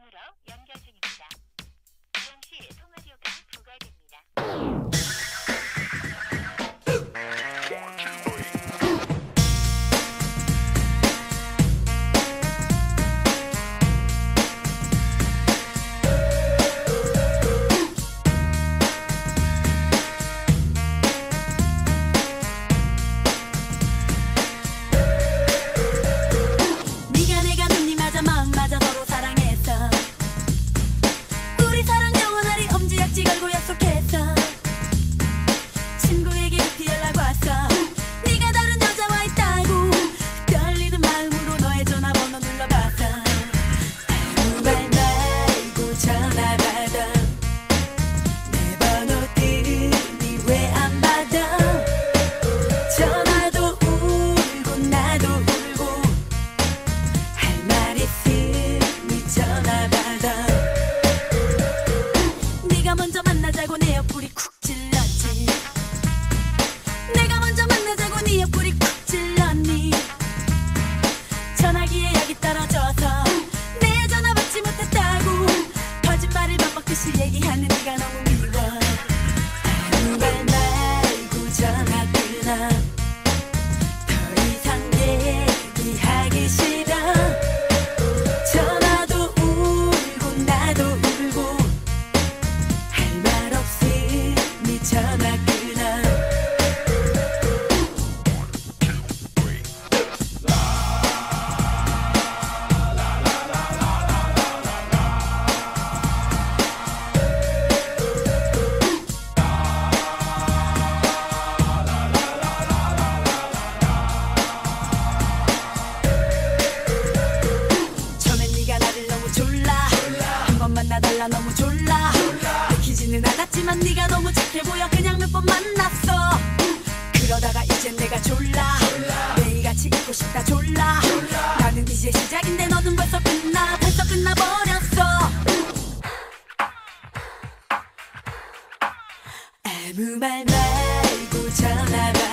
전화번호로 연결 중입니다. 이용 시 통화료가 부과됩니다. 먼저 만나자고 내 옆구리 쿡 찔렀지. 내가 먼저 만나자고 네 옆구리 쿡 찔렀니? 전화기에 약이 떨어져서 내 전화 받지 못했다고 거짓말을 반복듯이 얘기하는 네가 너무 미워 time. 않았지만 네가 너무 착해 보여 그냥 몇 번 만났어. 그러다가 이젠 내가 졸라. 매일같이 있고 싶다 졸라. 나는 이제 시작인데 너는 벌써 끝나. 벌써 끝나버렸어. 아무 말 말고 전화 받